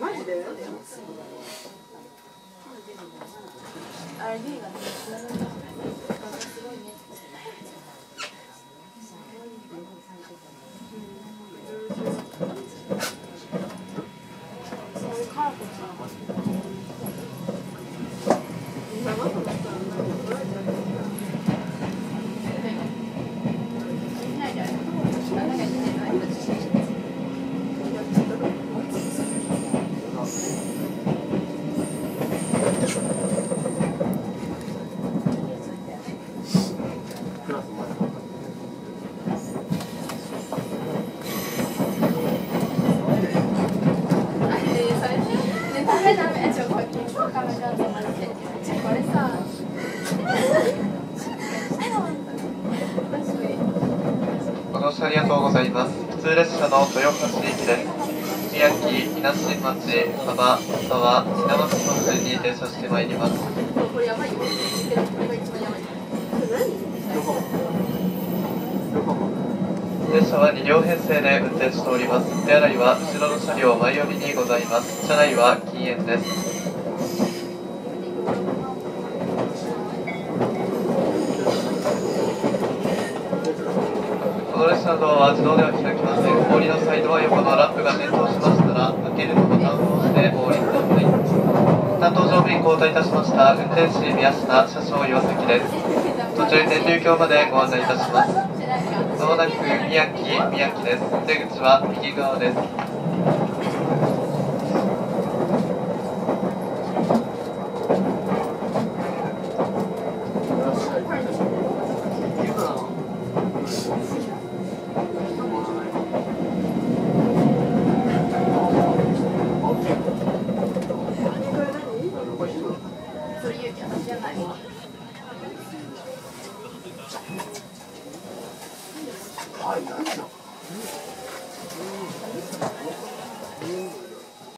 マジで、ね。ご乗車ありがとうございます。普通列車の豊橋駅です。宮城、稲新町、幅、沢、稲松の順に停車してまいります。これやばいよ。列車は2両編成で運転しております。手洗いは後ろの車両前寄りにございます。車内は禁煙です。車のドアは自動では開きません。降りの際ドア横のラップが点灯しましたら、開けるのボタンを押してお降りください。担当乗務員交代いたしました。運転士宮下、車掌岩崎です。途中天竜橋までご案内いたします。まもなく宮城、宮城です。出口は右側です。それ言うけど、じゃない。はい、